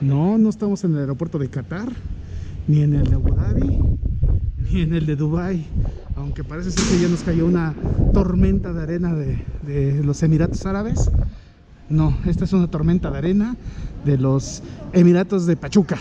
No, no estamos en el aeropuerto de Qatar, ni en el de Abu Dhabi, ni en el de Dubai. Aunque parece ser que ya nos cayó una tormenta de arena de, de los Emiratos Árabes. No, esta es una tormenta de arena de los Emiratos de Pachuca.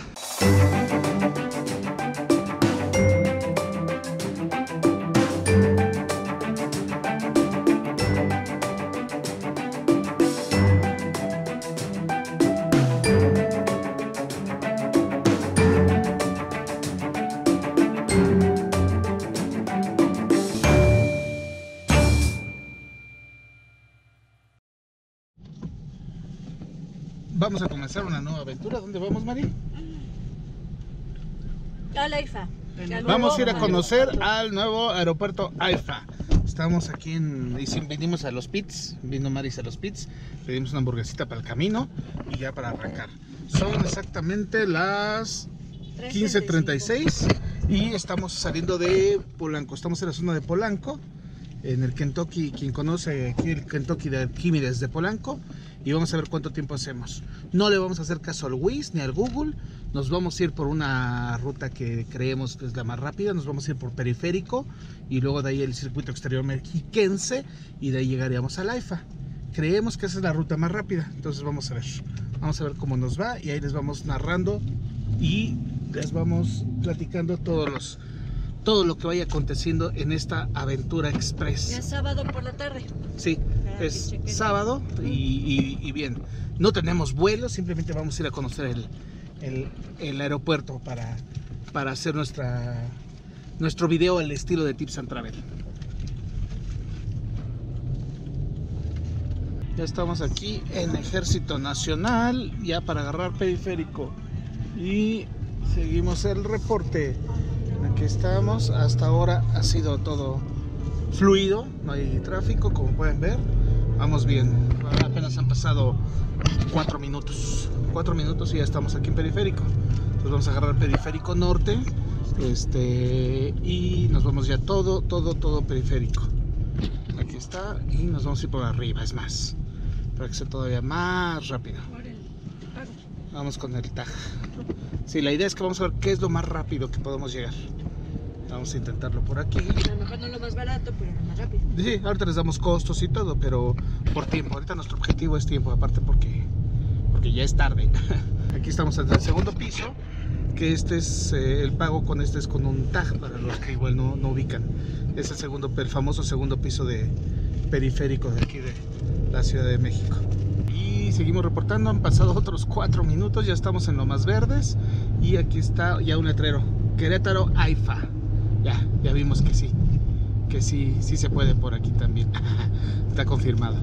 Aventura. ¿Dónde vamos, Mari? A la IFA. Vamos a ir a conocer aeropuerto. al nuevo aeropuerto AIFA. Estamos aquí en. y Vinimos a los pits. Vino Maris a los pits. Pedimos una hamburguesita para el camino y ya para arrancar. Son exactamente las 15.36 y estamos saliendo de Polanco. Estamos en la zona de Polanco, en el Kentucky. Quien conoce aquí el Kentucky de Arquímedes de Polanco. Y vamos a ver cuánto tiempo hacemos. No le vamos a hacer caso al Waze ni al Google. Nos vamos a ir por una ruta que creemos que es la más rápida. Nos vamos a ir por periférico y luego de ahí el circuito exterior mexiquense y de ahí llegaríamos al AIFA. Creemos que esa es la ruta más rápida. Entonces vamos a ver. Vamos a ver cómo nos va y ahí les vamos narrando y les vamos platicando todos los todo lo que vaya aconteciendo en esta aventura express. es sábado por la tarde. Sí, es sábado y, y- y bien. No tenemos vuelos, simplemente vamos a ir a conocer el, el- el aeropuerto para, para hacer nuestra, nuestro video al estilo de Tips and Travel. Ya estamos aquí en Ejército Nacional, ya para agarrar periférico. Y seguimos el reporte. Aquí estamos, hasta ahora ha sido todo fluido, no hay tráfico, como pueden ver. Vamos bien, apenas han pasado cuatro minutos. Cuatro minutos y ya estamos aquí en periférico. Entonces vamos a agarrar periférico norte. Este y nos vamos ya todo, todo, todo periférico. Aquí está, y nos vamos a ir por arriba, es más. Para que sea todavía más rápido. El. Vamos con el tag. Sí, la idea es que vamos a ver qué es lo más rápido que podemos llegar. Vamos a intentarlo por aquí. A lo mejor no lo más barato, pero lo más rápido. Sí, ahorita les damos costos y todo, pero por tiempo. Ahorita nuestro objetivo es tiempo, aparte porque, porque ya es tarde. Aquí estamos en el segundo piso, que este es eh, el pago con este es con un tag para los que igual no, no ubican. Es el segundo, el famoso segundo piso de periférico de aquí de la Ciudad de México. Y seguimos reportando, han pasado otros cuatro minutos, ya estamos en lo más verdes y aquí está ya un letrero, Querétaro AIFA. Ya, ya vimos que sí que sí, sí se puede por aquí también. Está confirmado.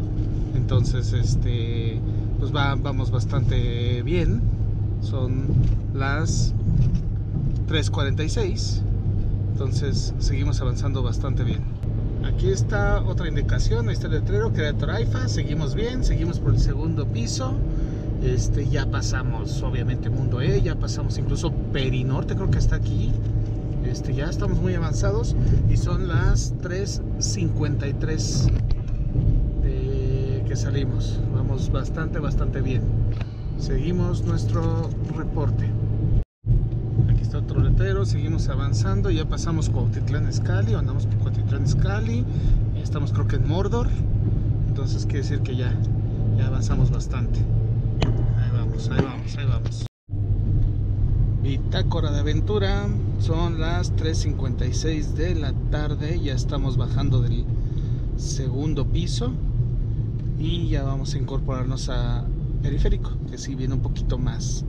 Entonces, este, pues va, vamos bastante bien. Son las 3.46. Entonces, seguimos avanzando bastante bien. Aquí está otra indicación, ahí está el letrero, Querétaro AIFA, seguimos bien, seguimos por el segundo piso. Este, ya pasamos, obviamente, Mundo E, ya pasamos incluso Perinorte, creo que está aquí. Este, ya estamos muy avanzados y son las 3.53 de que salimos. Vamos bastante, bastante bien. Seguimos nuestro reporte. Aquí está otro letrero, seguimos avanzando, ya pasamos Cuautitlán Escali, andamos por Cuautitlán Escali, estamos creo que en Mordor, entonces quiere decir que ya, ya avanzamos bastante. Ahí vamos, ahí vamos, ahí vamos. Bitácora de aventura, son las 3.56 de la tarde, ya estamos bajando del segundo piso y ya vamos a incorporarnos a periférico, que sí viene un poquito más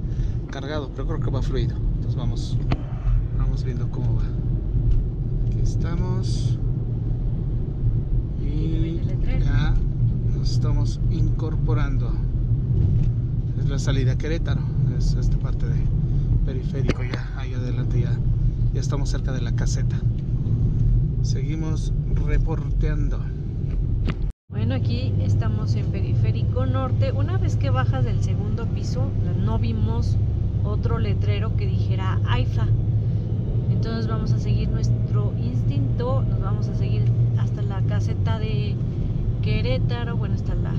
cargado, pero creo que va fluido. Entonces vamos, vamos viendo cómo va. Aquí estamos y ya nos estamos incorporando. Es la salida a Querétaro, es esta parte de periférico ya ahí adelante ya, ya estamos cerca de la caseta. Seguimos reporteando. Bueno, aquí estamos en Periférico Norte. Una vez que bajas del segundo piso, no vimos otro letrero que dijera AIFA. Entonces vamos a seguir nuestro instinto, nos vamos a seguir hasta la caseta de Querétaro, bueno, hasta la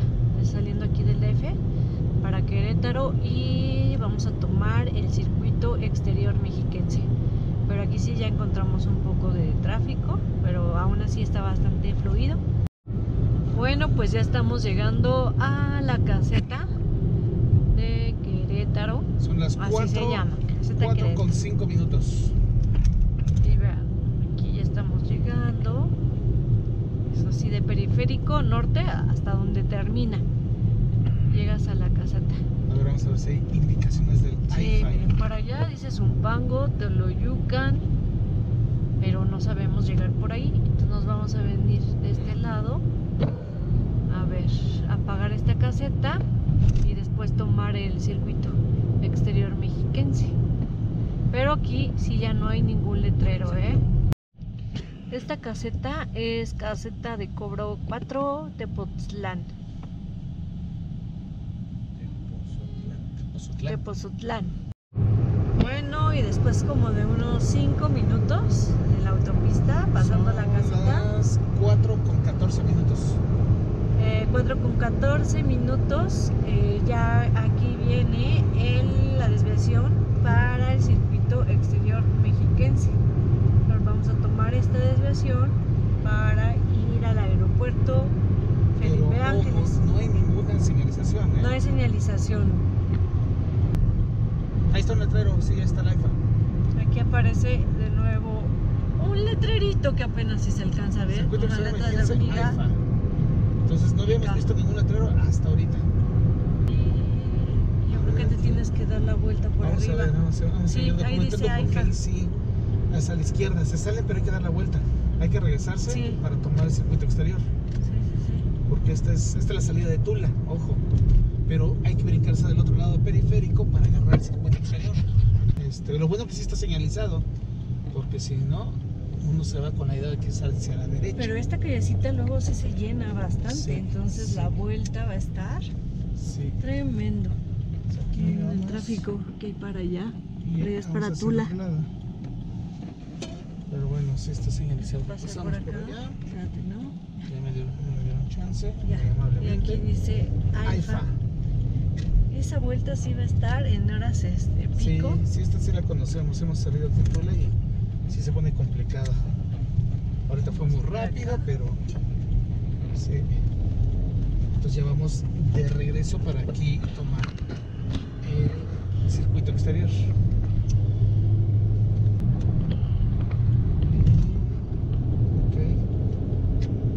saliendo aquí del DF para Querétaro y vamos a tomar el circuito exterior mexiquense. Pero aquí sí ya encontramos un poco de tráfico, pero aún así está bastante fluido. Bueno, pues ya estamos llegando a la caseta de Querétaro. Son las Así 4, se llama, caseta Querétaro. con 5 minutos. Y vean, aquí ya estamos llegando. Es así de periférico norte hasta donde termina. Llegas a la caseta. A ver, vamos a ver si hay indicaciones del Sí, miren, para allá dice Zumpango, Teoloyucan, pero no sabemos llegar por ahí. Entonces nos vamos a venir de este lado. A ver, apagar esta caseta y después tomar el circuito exterior mexiquense. Pero aquí sí ya no hay ningún letrero, ¿eh? Esta caseta es caseta de cobro 4 Tepoztlán. Tepozotlán. Tepozotlán. Bueno, y después como de unos 5 minutos en la autopista, pasando la Son caseta, Las 4 con 14 minutos. eh, 4 con 14 minutos, eh, ya aquí viene el- la desviación para el circuito exterior mexiquense. Ahora vamos a tomar esta desviación para ir al aeropuerto Pero Felipe ojo, Ángeles. no hay ninguna señalización. ¿eh? No hay señalización. Ahí está un letrero, sí, ahí está el IFA. Aquí aparece de nuevo un letrerito que apenas si se alcanza a ver, Circuito una letra de hormiga. IFA. Entonces no habíamos Acá. visto ningún letrero hasta ahorita. Yo creo que te tienes que dar la vuelta por vamos arriba. a ver, vamos a ver, vamos Sí, a ahí dice IFA. sí, hasta la izquierda se sale, pero hay que dar la vuelta. Hay que regresarse Sí. para tomar el circuito exterior. Sí, sí, sí. Porque esta es, esta es la salida de Tula, ojo. Pero hay que brincarse del otro lado periférico para agarrar el circuito exterior. Este, lo bueno que sí está señalizado, porque si no, uno se va con la idea de que es hacia la derecha. Pero esta callecita luego sí se llena bastante, Sí, entonces sí. la vuelta va a estar Sí, tremendo. pues aquí Mm, El tráfico que hay para allá. Es para Tula. Pero bueno, sí está señalizado. Pasamos por por, acá. allá. Espérate, ¿no? Ya me dieron, me dieron chance. Ya. Y aquí dice AIFA. Esa vuelta sí va a estar en horas este, Sí, pico. sí, esta sí la conocemos. Hemos salido de Tula y sí se pone complicada. Ahorita fue muy rápido, pero sí. Entonces ya vamos de regreso para aquí tomar el circuito exterior. Ok.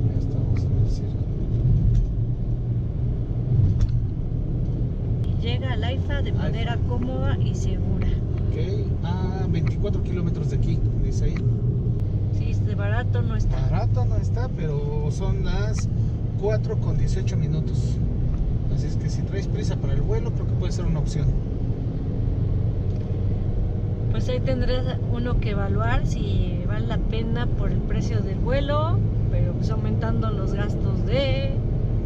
Ya estamos en el circuito. Y llega al AIFA de manera cómoda y segura. Ok. A 24 kilómetros de aquí, dice ahí. Sí, de barato no está. Barato no está, pero son las 4 con 18 minutos. Así es que si traes prisa para el vuelo, creo que puede ser una opción. Pues ahí tendrás uno que evaluar si vale la pena por el precio del vuelo, pero pues aumentando los gastos de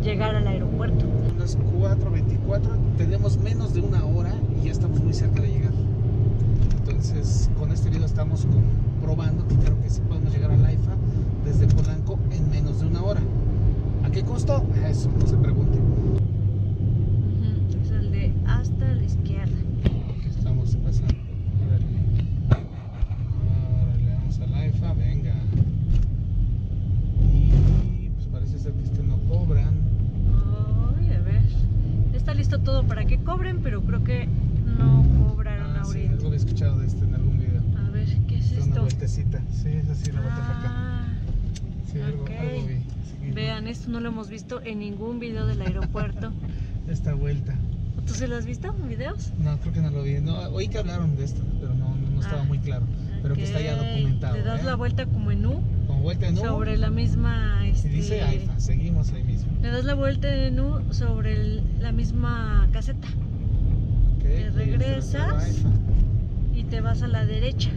llegar al aeropuerto. Son las 4.24, tenemos menos de una hora y ya estamos muy cerca de llegar. Entonces, con este video estamos comprobando que creo que sí podemos llegar al AIFA desde Polanco en menos de una hora. ¿A qué costo? Eso no se pregunte. Es el de hasta la izquierda. Estamos pasando. Órale. Órale, vamos al AIFA, venga. Y pues parece ser que este no cobran. Ay, a ver. Está listo todo para que cobren, pero creo que no cobraron Ah, sí, ahorita. algo había escuchado de este en algún video. A ver, ¿qué es Es una Sí, es así la vuelta para acá. Ah, Sí, algo, ok. algo vi. Sí, vean, esto no lo hemos visto en ningún video del aeropuerto. Esta vuelta. ¿Tú se lo has visto en videos? No, creo que no lo vi. No, oí que hablaron de esto, pero no, no, no estaba Ah, muy claro. Pero que está ya documentado. Le das ¿eh? la vuelta como en U Con vuelta en U. sobre la misma. Y Este, dice AIFA, seguimos ahí mismo. Le das la vuelta en U sobre el- la misma caseta Ok, Te regresas. y te vas a la derecha.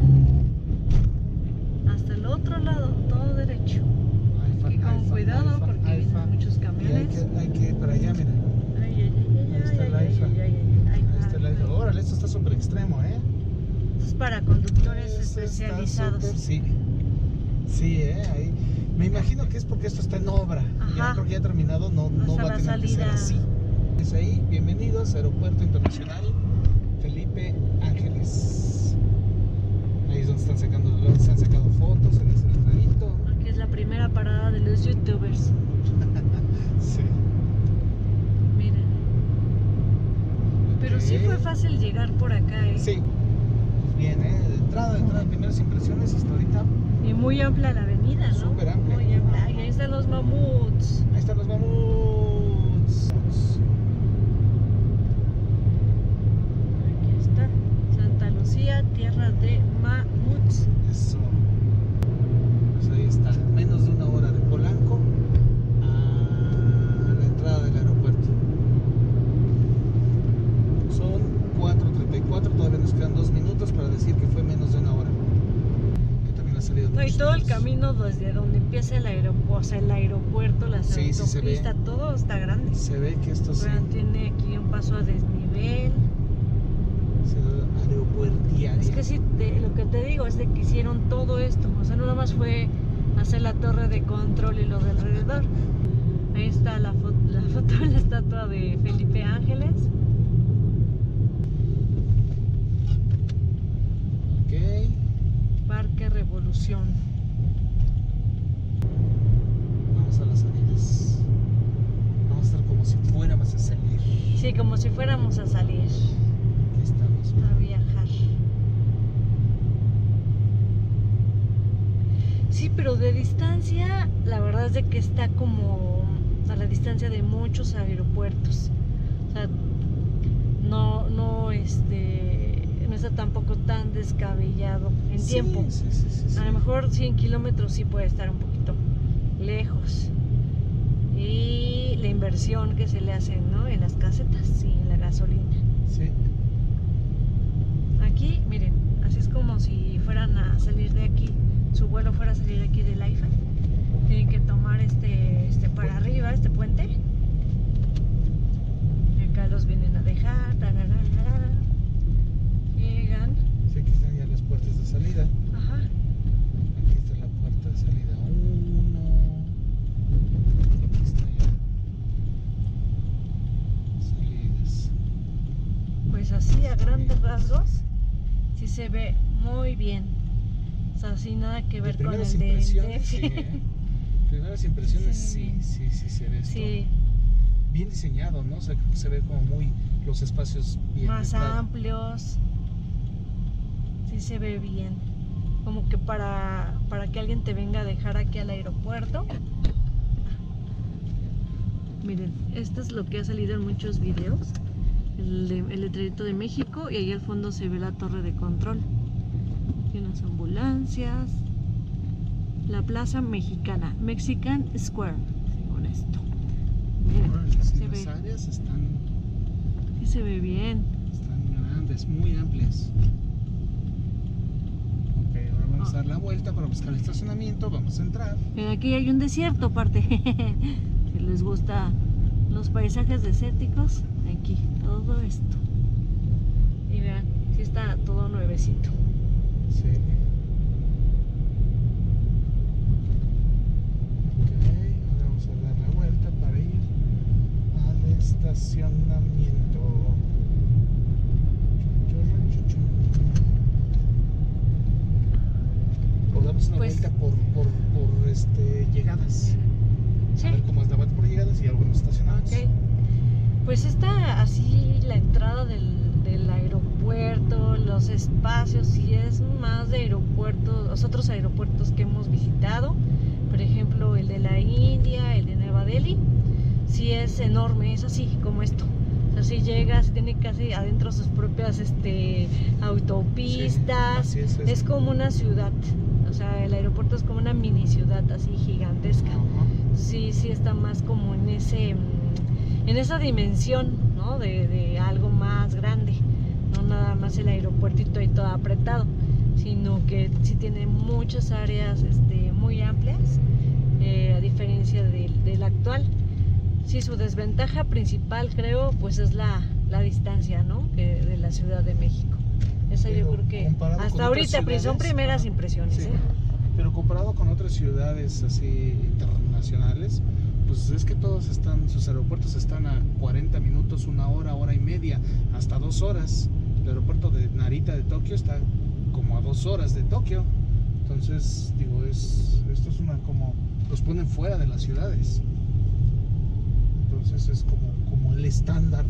Hasta el otro lado, todo derecho. AIFA, Y con AIFA, cuidado AIFA, porque vienen muchos Y hay camiones. que, hay que ir para allá, mira. Ay, ay, ay, ay, Ahí está el ay, ay, AIFA. ay, ay, ay, Ahí ay, está el ay, AIFA. ay. Órale, esto está súper extremo, ¿eh? Esto es para conductores Eso especializados. súper, sí. Sí, ¿eh? Ahí. Me imagino que es porque esto está en obra. Ya Ajá. creo que ya terminado, no, no va a tener que ser salida. así. Es ahí, bienvenidos, Aeropuerto Internacional Felipe están sacando, luego se han sacado fotos en ese letrerito. Aquí es la primera parada de los youtubers. Sí. Miren. Pero sí fue fácil llegar por acá, ¿eh? Sí. Pues bien, ¿eh? De entrada, de entrada, primeras impresiones hasta ahorita. Y muy amplia la avenida, ¿no? Súper amplia. Muy amplia. Y ahí están los mamuts. Ahí están los mamuts. Aquí está. Santa Lucía, tierra de mamuts. Eso. Pues ahí está. Menos de una hora de Polanco a la entrada del aeropuerto. Son 4.34, todavía nos quedan dos minutos para decir que fue menos de una hora. Que también ha salido No, y muchos todo el videos. camino desde donde empieza el aeropuerto, o sea, el aeropuerto, la Sí, sí se ve. autopista, todo está grande. Se ve que esto sí. Vean, tiene aquí un paso a desnivel. se-. Es que sí, te- lo que te digo es de que hicieron todo esto. O sea, no nada más fue hacer la torre de control y lo de alrededor. Ahí está la, fo- la foto de la estatua de Felipe Ángeles. Ok. Parque Revolución. A las salidas. Vamos a estar como si fuéramos a salir. Sí, como si fuéramos a salir, Aquí estamos. a viajar. Sí, pero de distancia, la verdad es de que está como a la distancia de muchos aeropuertos. O sea, no, no, este, no está tampoco tan descabellado en Sí, tiempo. Sí, sí. A lo mejor 100 kilómetros sí puede estar un poquito lejos. Y la inversión que se le hace, ¿no? En las casetas y en la gasolina. Sí. Aquí, miren, así es como si fueran a salir de aquí, su vuelo fuera a salir de aquí del AIFA. Tienen que tomar este, este para arriba, este puente. Y acá los vienen a dejar. tararara. Llegan. Sí, aquí están ya las puertas de salida. Rasgos, sí se ve muy bien. O sea, sin nada que ver con el de impresiones, DF. ¿eh? Primeras impresiones, Sí. sí, sí, sí, se ve esto. Sí, Bien diseñado, ¿no? O sea, que se ve como muy los espacios bien. más amplios. Sí se ve bien. Como que para, para que alguien te venga a dejar aquí al aeropuerto. Miren, esto es lo que ha salido en muchos videos. El, el letrerito de México y ahí al fondo se ve la torre de control. Y unas ambulancias. La plaza mexicana, Mexican Square, según esto. Miren, Órale, sí, se las ve, áreas están, sí se ve bien. están grandes, muy amplias. Ok, ahora vamos a dar la vuelta para buscar el estacionamiento. Vamos a entrar. Miren, aquí hay un desierto aparte. si les gusta los paisajes desérticos, aquí, todo esto. Y vean, sí está todo nuevecito. Sí. Ok, ahora vamos a dar la vuelta para ir al estacionamiento. O damos una Pues- vuelta por, por, por este, llegadas. Sí, A ver cómo es la vuelta por llegadas y algunos estacionados. ok. Pues está así la entrada del, del aeropuerto, los espacios, y es más de aeropuertos, los otros aeropuertos que hemos visitado, por ejemplo el de la India, el de Nueva Delhi, sí es enorme, es así como esto. O sea, si llegas, tiene casi adentro sus propias este, autopistas, Sí, así es, es como una ciudad, o sea, el aeropuerto es como una mini ciudad así gigantesca. Sí, sí está más como en ese en esa dimensión, ¿no? De, de algo más grande, no nada más el aeropuertito ahí todo apretado, sino que sí tiene muchas áreas este, muy amplias, eh, a diferencia del, del actual. Sí, su desventaja principal creo pues es la, la distancia, ¿no? Que de la Ciudad de México. Esa yo creo que hasta ahorita pues, son primeras impresiones. Sí. ¿eh? Pero comparado con otras ciudades así internacionales, pues es que todos están, sus aeropuertos están a 40 minutos, una hora, hora y media, hasta dos horas. El aeropuerto de Narita de Tokio está como a dos horas de Tokio. Entonces, digo, es, esto es una como, los ponen fuera de las ciudades. Entonces es como, como el estándar.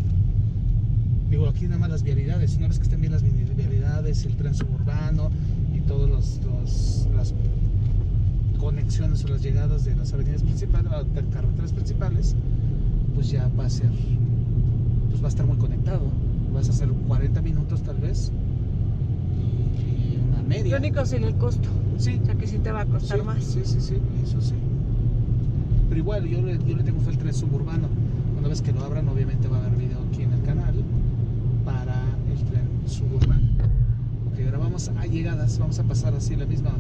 Digo, aquí nada más las vialidades, una vez que estén bien las vi- vialidades, el tren suburbano y todas los, los- las conexiones o las llegadas de las avenidas principales, de carreteras principales, pues ya va a ser, pues va a estar muy conectado. Vas a hacer 40 minutos tal vez y una Lo media. único sería el costo. Sí, O sea que sí te va a costar sí, más. Sí, sí, sí, eso sí. Pero igual, yo le, yo le tengo fe al tren suburbano. Una vez que lo abran, obviamente va a haber video aquí en el canal para el tren suburbano. Ok, ahora vamos a llegadas, vamos a pasar así la misma,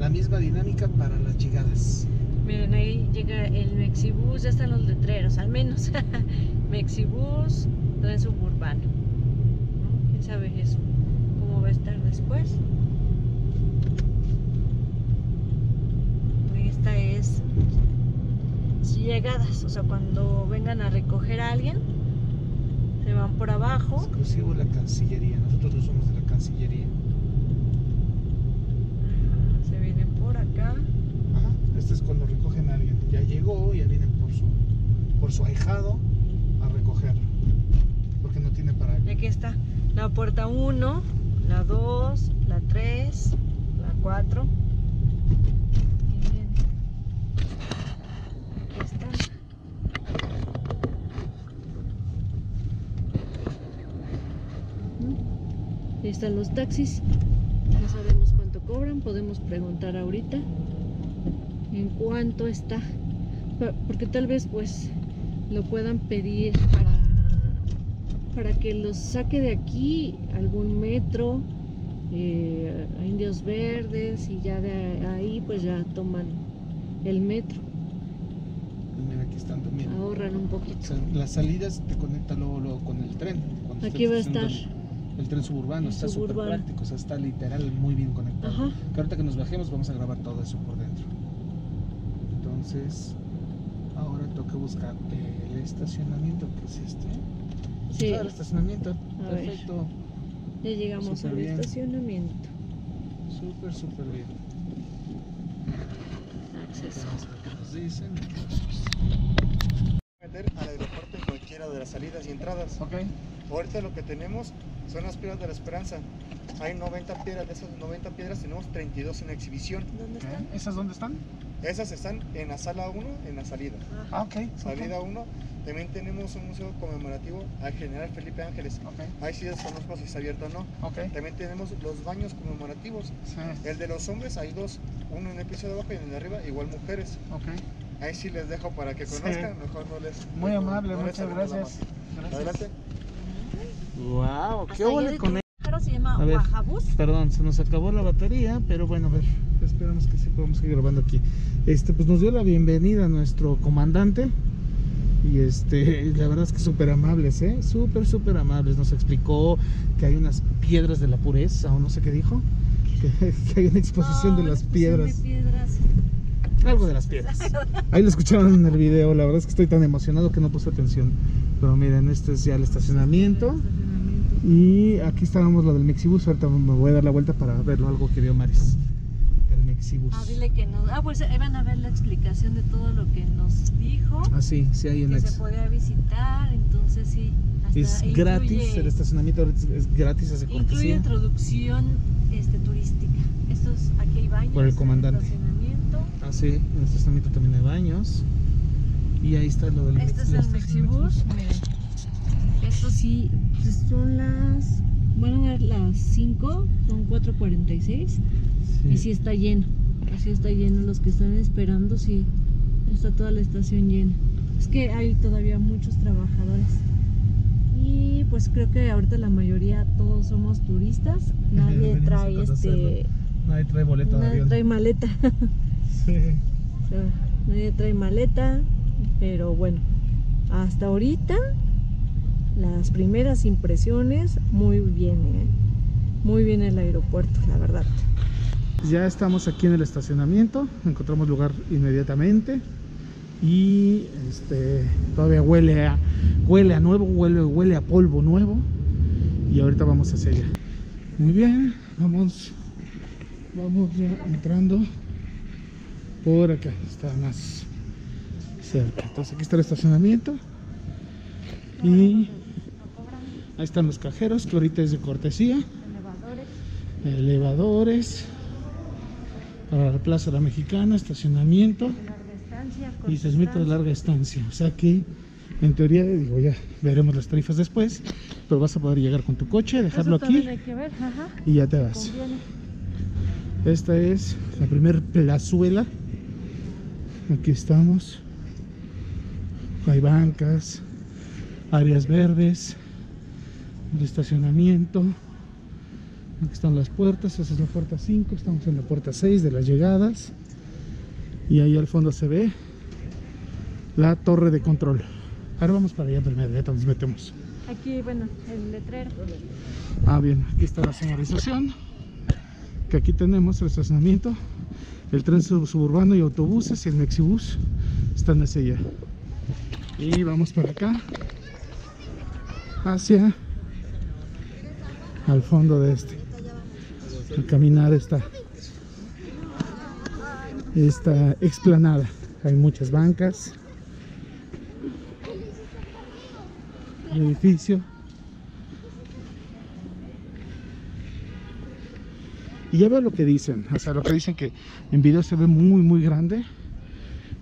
la misma dinámica para las llegadas. Miren, ahí llega el Mexibus, ya están los letreros, al menos. Mexibus, tren suburbano. ¿no? ¿Quién sabe eso? ¿Cómo va a estar después? Esta es llegadas, o sea, cuando vengan a recoger a alguien, se van por abajo. Exclusivo la Cancillería, nosotros lo somos de la Cancillería. Se vienen por acá. Ajá, este es cuando recogen a alguien. Ya llegó, ya vienen por su, por su ahijado a recogerlo. Porque no tiene para Y aquí está la puerta 1, la 2, la 3, la 4. Aquí están. Ujú. Ahí están los taxis. No sabemos cuánto cobran, podemos preguntar ahorita en cuánto está. Porque tal vez pues lo puedan pedir para para que los saque de aquí algún metro, eh, a Indios Verdes y ya de ahí pues ya toman el metro, Mira, aquí están también. ahorran un O poquito. sea, las salidas te conecta luego, luego con el tren. cuando Aquí va a estar. El, tren suburbano El está súper práctico, o sea, está literal muy bien conectado. Ajá. Que ahorita que nos bajemos vamos a grabar todo eso por dentro. Entonces, ahora toca buscar el estacionamiento, que es este. Sí. Ah, el estacionamiento, A ver. perfecto. Ya llegamos Súper al bien. estacionamiento. Súper, súper bien. Acceso. Vamos a ver qué nos dicen. meter al aeropuerto en cualquiera de las salidas y entradas. Ok. Ahorita lo que tenemos son las piedras de la esperanza. Hay 90 piedras, de esas 90 piedras tenemos 32 en exhibición. ¿Dónde están? ¿Esas dónde están? Esas están en la sala 1, en la salida. Ah, ok. Salida 1, también tenemos un museo conmemorativo al general Felipe Ángeles. Ok, Ahí sí desconozco si está abierto o no. ok. También tenemos los baños conmemorativos. Sí. El de los hombres hay dos, uno en el piso de abajo y en el de arriba, igual mujeres. Ahí sí les dejo para que Sí. conozcan, mejor no les... Muy no- amable, no les muchas gracias. magia. Adelante. Wow, qué de con pájaro se llama A ver. Perdón, se nos acabó la batería, pero bueno, a ver, esperamos que sí podamos seguir grabando aquí. Este, pues nos dio la bienvenida nuestro comandante y este, la verdad es que súper amables, ¿eh? Súper, súper amables. Nos explicó que hay unas piedras de la pureza, o no sé qué dijo, que, que hay una exposición de las piedras, de piedras. algo de las piedras. Ahí lo escucharon en el video, la verdad es que estoy tan emocionado que no puse atención. Pero miren, este es ya el estacionamiento. Estacionamiento. Y aquí estábamos lo del Mexibus. Ahorita me voy a dar la vuelta para verlo, algo que vio Maris. Ah, dile que nos. Ah, pues ahí van a ver la explicación de todo lo que nos dijo. Ah, sí, sí hay en que se ex. podía visitar, entonces sí. hasta Es incluye- gratis, el estacionamiento es- gratis, hace Incluye cortesía. introducción este, turística. Estos, aquí hay baños. Por el comandante. Estacionamiento. Ah, sí, en el estacionamiento también hay baños. Y ahí está lo del Este es el Mexibus. Miren. Esto sí, pues son las. Van a las 5, son 4.46. Y sí está lleno. Así está lleno. Los que están esperando, sí. Está toda la estación llena. Es que hay todavía muchos trabajadores. Y pues creo que ahorita la mayoría todos somos turistas. Nadie trae este. Nadie trae boleto de Nadie avión. trae maleta. Sí. O sea, nadie trae maleta. Pero bueno, hasta ahorita las primeras impresiones muy bien, ¿eh? Muy bien el aeropuerto, la verdad. Ya estamos aquí en el estacionamiento, encontramos lugar inmediatamente y este todavía huele a huele a nuevo, huele, huele a polvo nuevo y ahorita vamos hacia allá. Muy bien, vamos Vamos ya entrando por acá, está más cerca. Entonces aquí está el estacionamiento y ahí están los cajeros, que ahorita es de cortesía, Elevadores. elevadores para la Plaza La Mexicana, estacionamiento de larga estancia. y segmento de larga estancia. O sea que en teoría, digo, ya veremos las tarifas después, pero vas a poder llegar con tu coche, dejarlo Eso aquí también hay que ver, ajá. y ya te vas. Conviene. Esta es la primer plazuela. Aquí estamos. Hay bancas, áreas verdes, el estacionamiento. Aquí están las puertas, esa es la puerta 5, estamos en la puerta 6 de las llegadas. Y ahí al fondo se ve la torre de control. Ahora vamos para allá primero, ya nos metemos. Aquí, bueno, el letrero. Ah, bien, aquí está la señalización. Que aquí tenemos el estacionamiento, el tren sub- suburbano y autobuses y el Mexibus están hacia allá. Y vamos para acá, hacia al fondo de este. Al caminar esta, esta explanada. Hay muchas bancas. El edificio. Y ya veo lo que dicen, o sea, lo que dicen que en video se ve muy, muy grande,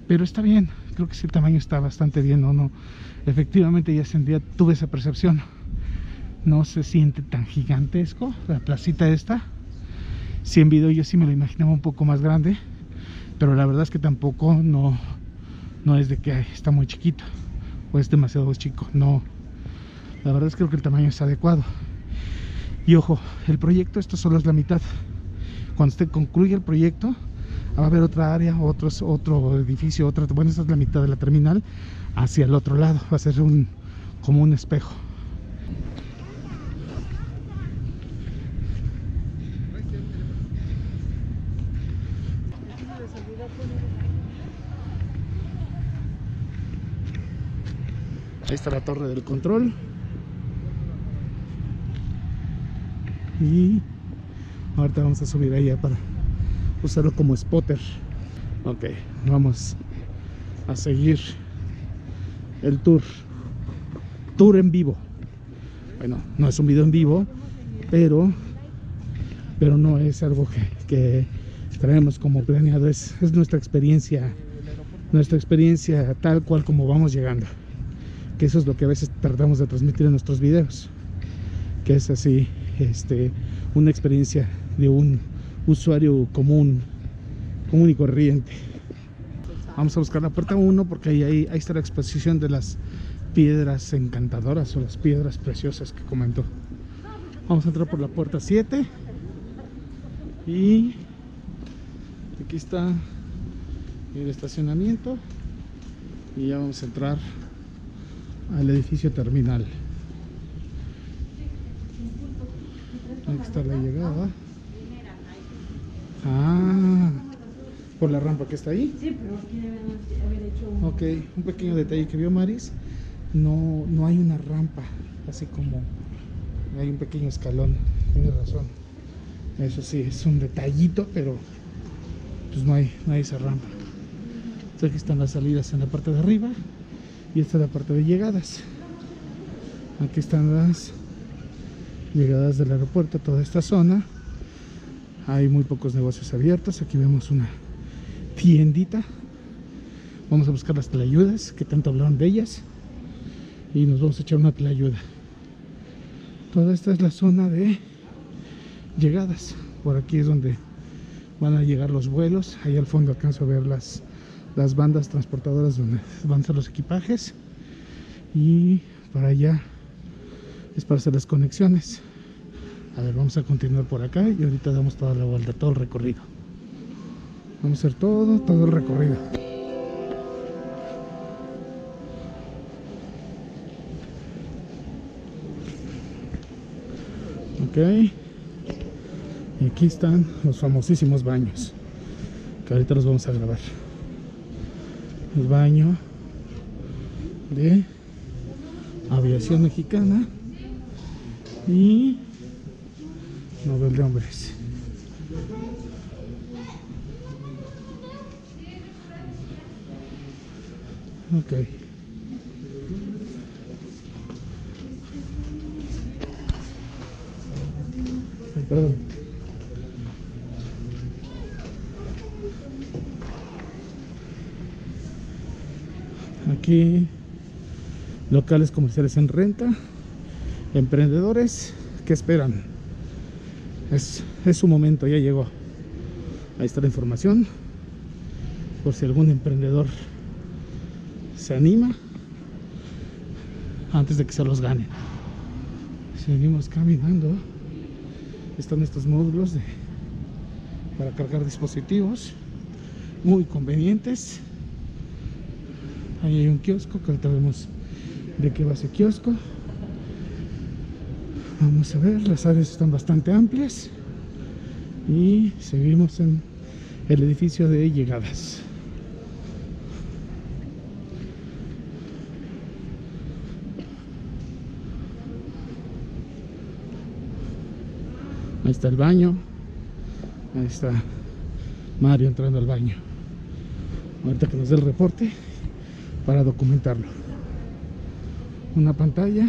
pero está bien, creo que ese tamaño está bastante bien, ¿no? no efectivamente ya sentía, tuve esa percepción, no se siente tan gigantesco, la placita esta, si en video yo sí me lo imaginaba un poco más grande, pero la verdad es que tampoco no, no es de que está muy chiquito, o es demasiado chico, no, la verdad es que creo que el tamaño es adecuado. Y ojo, el proyecto, esto solo es la mitad. Cuando usted concluya el proyecto, va a haber otra área, otros, otro edificio, otra, bueno, esta es la mitad de la terminal, hacia el otro lado, va a ser un, como un espejo. Ahí está la torre del control. Y ahorita vamos a subir allá para usarlo como spotter. Ok, vamos a seguir el tour. Tour en vivo. Bueno, no es un video en vivo, pero, pero no es algo que, que traemos como planeado. Es, es nuestra experiencia, nuestra experiencia tal cual como vamos llegando. Que eso es lo que a veces tratamos de transmitir en nuestros videos. Que es así, este, una experiencia de un usuario común, común y corriente. Vamos a buscar la puerta 1 porque ahí, ahí, ahí está la exposición de las piedras encantadoras o las piedras preciosas que comentó. Vamos a entrar por la puerta 7 y aquí está el estacionamiento y ya vamos a entrar al edificio terminal. Ahí está la llegada. Ah, por la rampa que está ahí. Sí, pero aquí deben haber hecho un... Ok, un pequeño detalle que vio Maris. No, no hay una rampa, así como hay un pequeño escalón. Tiene razón. Eso sí, es un detallito, pero pues no hay, no hay esa rampa. Entonces aquí están las salidas en la parte de arriba y esta es la parte de llegadas. Aquí están las llegadas del aeropuerto, toda esta zona. Hay muy pocos negocios abiertos. Aquí vemos una tiendita. Vamos a buscar las telayudas, que tanto hablaron de ellas. Y nos vamos a echar una telayuda. Toda esta es la zona de llegadas. Por aquí es donde van a llegar los vuelos. Ahí al fondo alcanzo a ver las, las bandas transportadoras donde van a ser los equipajes. Y para allá es para hacer las conexiones. A ver, vamos a continuar por acá y ahorita damos toda la vuelta, todo el recorrido. Vamos a hacer todo, todo el recorrido. Ok. Y aquí están los famosísimos baños. Que ahorita los vamos a grabar el baño de aviación mexicana y novel de hombres. Ok. Perdón. Locales comerciales en renta, emprendedores que esperan. Es, es su momento, ya llegó. Ahí está la información. Por si algún emprendedor se anima antes de que se los gane. Seguimos caminando. Están estos módulos de, para cargar dispositivos muy convenientes. Ahí hay un kiosco que ahorita vemos de qué va ese kiosco. Vamos a ver, las áreas están bastante amplias y seguimos en el edificio de llegadas. Ahí está el baño. Ahí está Mario entrando al baño. Ahorita que nos dé el reporte para documentarlo. Una pantalla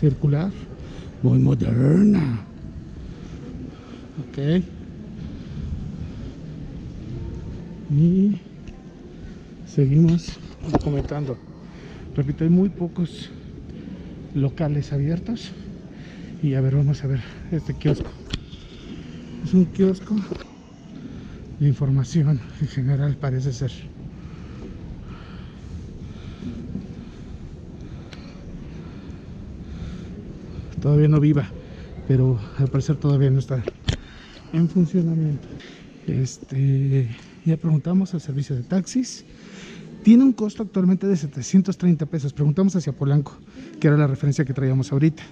circular muy moderna. Ok. Y seguimos documentando. Repito, hay muy pocos locales abiertos. Y a ver, vamos a ver este kiosco. Es un kiosco de información en general, parece ser. Todavía no viva, pero al parecer todavía no está en funcionamiento. Este, ya preguntamos al servicio de taxis. Tiene un costo actualmente de 730 pesos. Preguntamos hacia Polanco, que era la referencia que traíamos ahorita.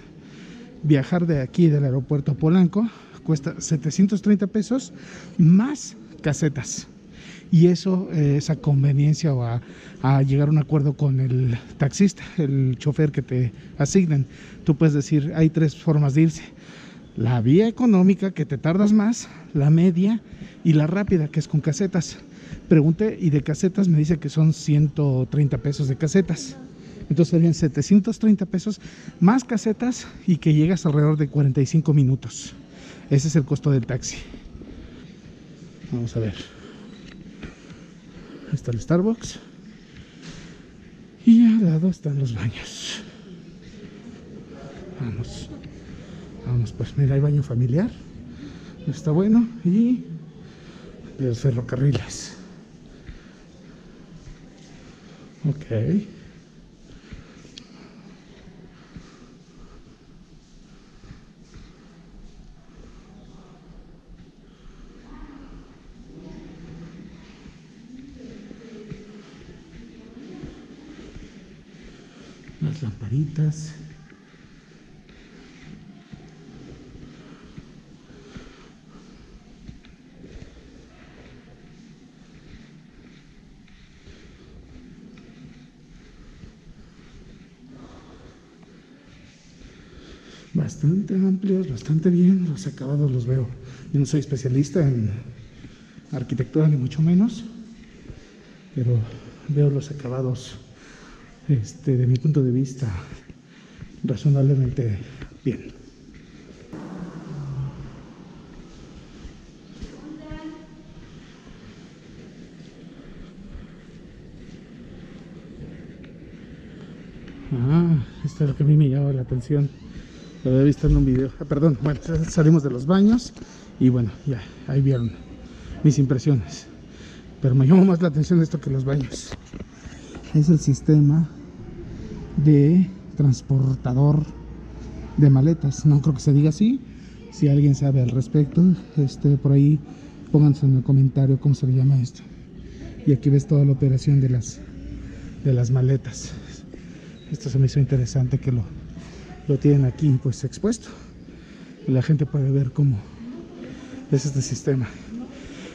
Viajar de aquí del aeropuerto a Polanco cuesta 730 pesos más casetas. Y eso, eh, esa conveniencia o a, llegar a un acuerdo con el taxista, el chofer que te asignen. Tú puedes decir, hay tres formas de irse. La vía económica, que te tardas más, la media y la rápida, que es con casetas. Pregunté y de casetas me dice que son 130 pesos de casetas. Entonces serían 730 pesos más casetas y que llegas alrededor de 45 minutos. Ese es el costo del taxi. Vamos a ver. Está el Starbucks. Y al lado están los baños. Vamos. Vamos, pues mira, hay baño familiar. Está bueno. Y los ferrocarriles. Ok. Bastante amplios, bastante bien, los acabados los veo. Yo no soy especialista en arquitectura ni mucho menos, pero veo los acabados este, de mi punto de vista razonablemente bien. Ah, esto es lo que a mí me llama la atención. Lo había visto en un video. Ah, perdón, bueno, salimos de los baños y bueno, ya, ahí vieron mis impresiones. Pero me llamó más la atención esto que los baños. Es el sistema de transportador de maletas. No creo que se diga así. Si alguien sabe al respecto, este, por ahí pónganse en el comentario cómo se le llama esto. Y aquí ves toda la operación de las, de las maletas. Esto se me hizo interesante que lo, lo tienen aquí pues expuesto. Y la gente puede ver cómo es este sistema.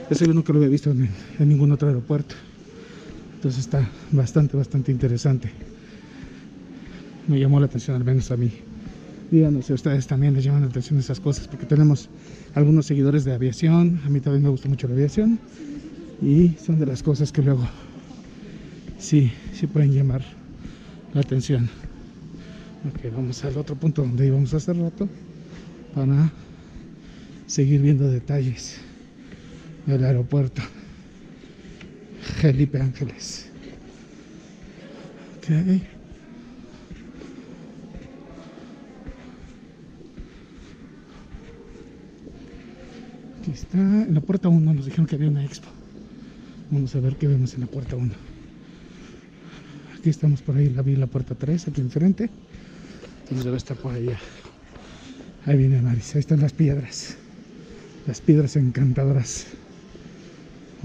Eso yo nunca lo había visto en, en ningún otro aeropuerto. Entonces está bastante, bastante interesante. Me llamó la atención, al menos a mí. Díganos si a ustedes también les llaman la atención esas cosas, porque tenemos algunos seguidores de aviación. A mí también me gusta mucho la aviación. Y son de las cosas que luego sí, sí pueden llamar la atención. Ok, vamos al otro punto donde íbamos hace rato para seguir viendo detalles del aeropuerto. Felipe Ángeles. Ok. Está, en la puerta 1 nos dijeron que había una expo. Vamos a ver qué vemos en la puerta 1. Aquí estamos por ahí, la vi en la puerta 3, aquí enfrente. Entonces debe estar por allá. Ahí viene Maris, ahí están las piedras. Las piedras encantadoras.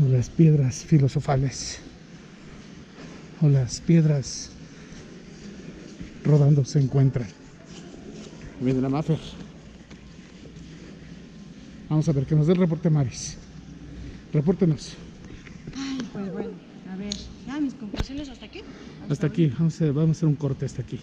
O las piedras filosofales. O las piedras rodando se encuentran. Viene la Maffer. Vamos a ver que nos dé el reporte Maris. Repórtenos. Ay, pues bueno, a ver, ya mis conclusiones hasta aquí. Hasta aquí, vamos a, vamos a hacer un corte hasta aquí.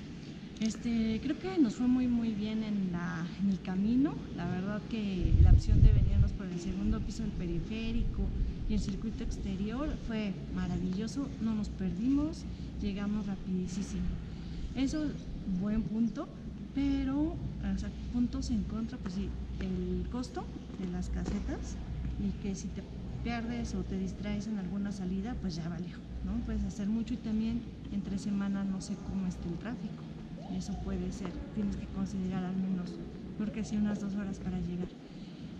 Este, creo que nos fue muy muy bien en, la, en el camino. La verdad que la opción de venirnos por el segundo piso del periférico y el circuito exterior fue maravilloso. No nos perdimos, llegamos rapidísimo. Eso, buen punto, pero o sea, puntos en contra, pues sí, el costo de las casetas y que si te pierdes o te distraes en alguna salida, pues ya valió, ¿no? Puedes hacer mucho y también entre semana no sé cómo está el tráfico. Eso puede ser, tienes que considerar al menos, porque sí, unas dos horas para llegar.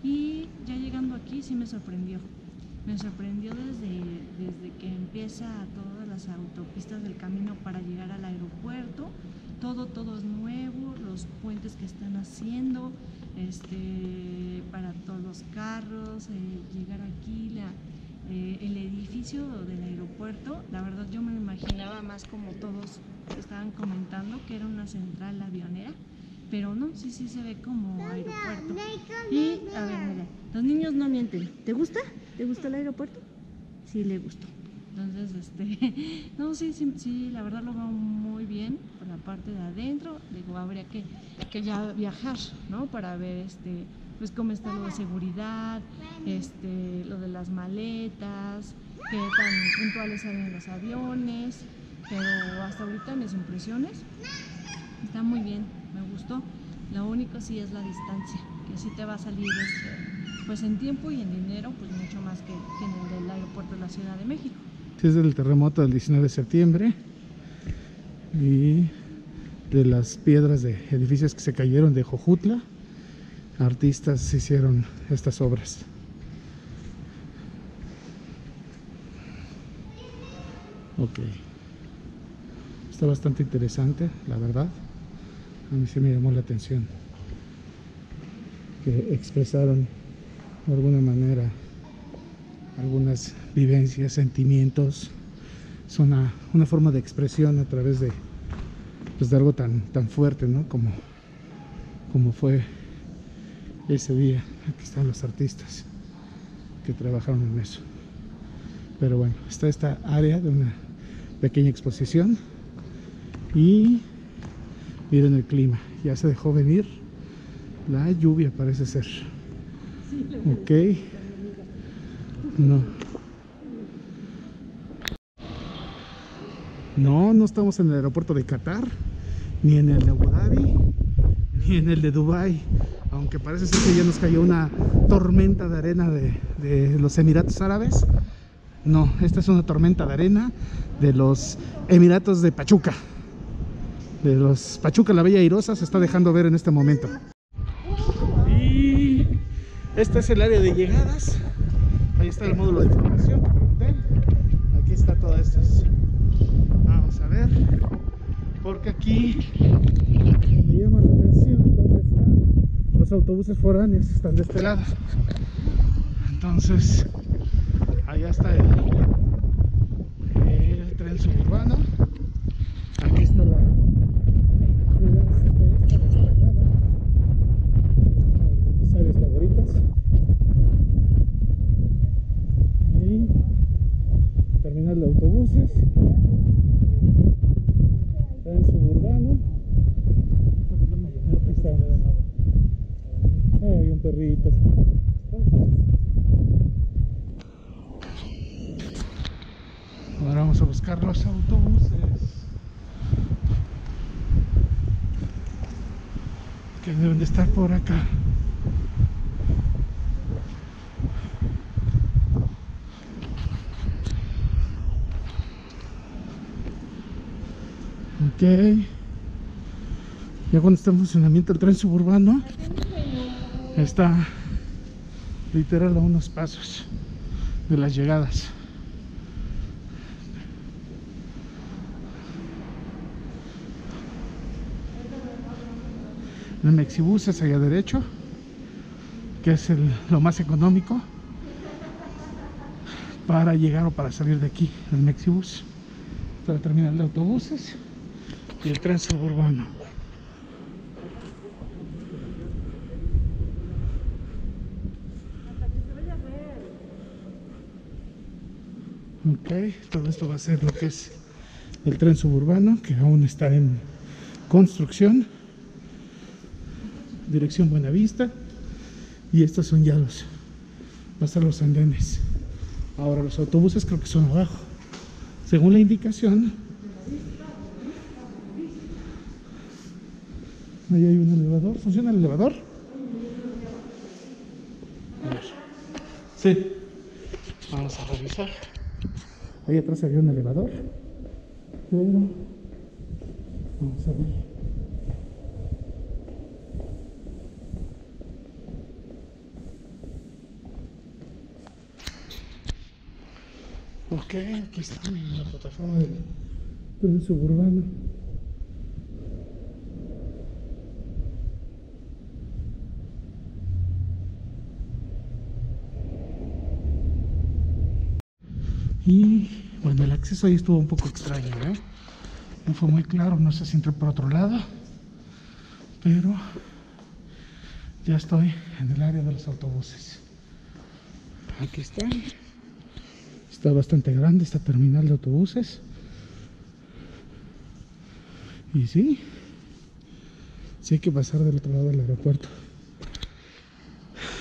Y ya llegando aquí sí me sorprendió. Me sorprendió desde, desde que empieza todas las autopistas del camino para llegar al aeropuerto. Todo, todo es nuevo, los puentes que están haciendo, este, para todos los carros, eh, llegar aquí, la, eh, el edificio del aeropuerto, la verdad yo me lo imaginaba más como todos estaban comentando, que era una central avionera, pero no, sí, sí se ve como aeropuerto. Y, a ver, mira, los niños no mienten. ¿Te gusta? ¿Te gustó el aeropuerto? Sí, le gustó. Entonces, este, no, sí, sí, sí, la verdad lo veo muy bien parte de adentro. Digo, habría que, que ya viajar, ¿no? Para ver, este, pues cómo está lo de seguridad, este, lo de las maletas, qué tan puntuales salen los aviones. Pero hasta ahorita mis impresiones está muy bien, me gustó. Lo único sí es la distancia, que sí te va a salir este, pues en tiempo y en dinero, pues mucho más que, que en el del aeropuerto de la Ciudad de México. Es del terremoto del 19 de septiembre y de las piedras de edificios que se cayeron de Jojutla. Artistas hicieron estas obras. Ok. Está bastante interesante, la verdad. A mí sí me llamó la atención que expresaron de alguna manera algunas vivencias, sentimientos. Es una, una forma de expresión a través de, pues, de algo tan, tan fuerte, ¿no? Como, como fue ese día. Aquí están los artistas que trabajaron en eso. Pero bueno, está esta área de una pequeña exposición y miren el clima. Ya se dejó venir la lluvia, parece ser. Ok. No. No, no estamos en el aeropuerto de Qatar, ni en el de Abu Dhabi, ni en el de Dubai. Aunque parece ser que ya nos cayó una tormenta de arena de, los Emiratos Árabes. No, esta es una tormenta de arena de los Emiratos de Pachuca. De los Pachuca la Bella Airosa se está dejando ver en este momento. Y este es el área de llegadas. Ahí está el módulo de información que pregunté. Aquí está todo esto. A ver. Porque aquí me llama la atención dónde están los autobuses foráneos. Están de este lado. Entonces, allá está el tren suburbano. Aquí está la. Mis áreas favoritas. Y terminal de autobuses. Tren suburbano. Aquí está. Hay un perrito. Ahora vamos a buscarlo los autobuses. Que deben de estar por acá. Ok. Ya cuando está en funcionamiento el tren suburbano, está literal a unos pasos de las llegadas. El Mexibus es allá derecho, que es el- lo más económico para llegar o para salir de aquí. El Mexibus, para la terminal de autobuses y el tren suburbano. Ok, todo esto va a ser lo que es el tren suburbano, que aún está en construcción. Dirección Buenavista. Y estos son ya los, va a los andenes. Ahora los autobuses creo que son abajo. Según la indicación, ahí hay un elevador. ¿Funciona el elevador? Sí. Vamos a revisar. Ahí atrás había un elevador. Pero vamos a ver. Ok, aquí estamos en la plataforma del tren suburbano. Y bueno, el acceso ahí estuvo un poco extraño, ¿eh? No fue muy claro, no sé si entré por otro lado, pero ya estoy en el área de los autobuses. Aquí está. Está bastante grande esta terminal de autobuses. Y sí, sí hay que pasar del otro lado del aeropuerto.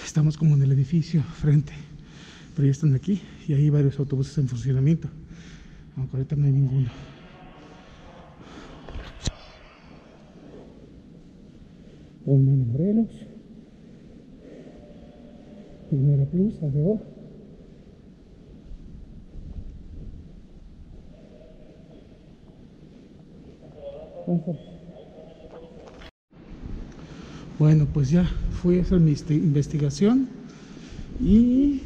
Estamos como en el edificio frente, pero ya están aquí y hay varios autobuses en funcionamiento. Aunque ahorita no hay ninguno. Pullman Morelos. Primera Plus, ADO. Bueno, pues ya fui a hacer mi investigación y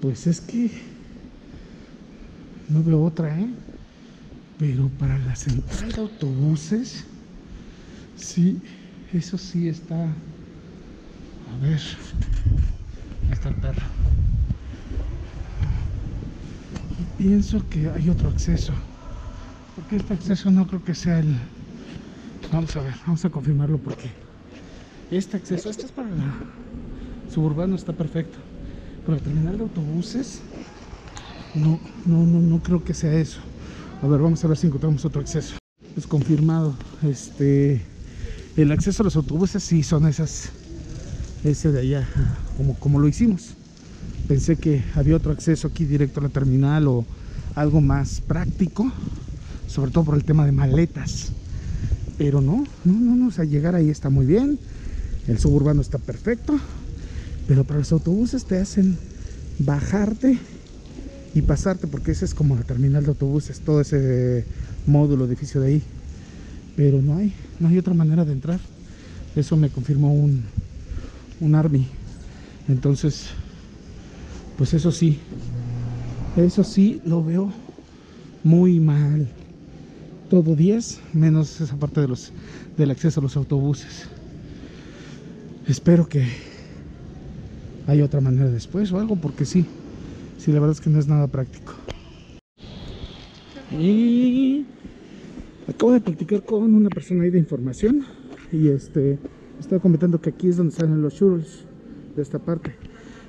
pues es que no veo otra, ¿eh? Pero para la central de autobuses, sí, eso sí está. A ver, está el perro. Y pienso que hay otro acceso. Este acceso no creo que sea el. Vamos a ver, vamos a confirmarlo porque este acceso, este es para suburbano, está perfecto. Para la terminal de autobuses, no, no, no, no creo que sea eso. A ver, vamos a ver si encontramos otro acceso. Es confirmado. Este, el acceso a los autobuses sí son esas, ese de allá, como, como lo hicimos. Pensé que había otro acceso aquí directo a la terminal o algo más práctico, sobre todo por el tema de maletas. Pero no, no, no, no, o sea, llegar ahí está muy bien. El suburbano está perfecto. Pero para los autobuses te hacen bajarte y pasarte, porque ese es como la terminal de autobuses, todo ese módulo, edificio de ahí. Pero no hay, no hay otra manera de entrar. Eso me confirmó un, un Army. Entonces, pues eso sí, eso sí lo veo muy mal. Todo 10, menos esa parte de los, del acceso a los autobuses. Espero que haya otra manera después o algo, porque sí, sí, la verdad es que no es nada práctico. Y acabo de platicar con una persona ahí de información y este estaba comentando que aquí es donde salen los churros de esta parte.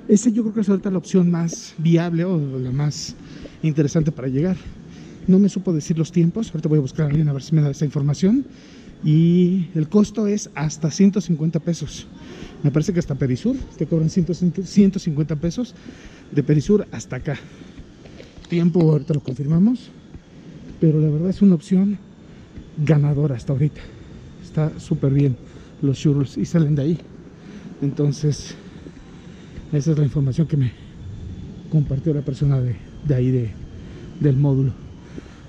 Ese yo creo que es la opción más viable o la más interesante para llegar. No me supo decir los tiempos, ahorita voy a buscar a alguien a ver si me da esa información. Y el costo es hasta 150 pesos. Me parece que hasta Perisur te cobran 100 150 pesos de Perisur hasta acá. tiempo, ahorita lo confirmamos. Pero la verdad es una opción ganadora hasta ahorita. Está súper bien los churros y salen de ahí. Entonces, esa es la información que me compartió la persona de, de ahí de, del módulo.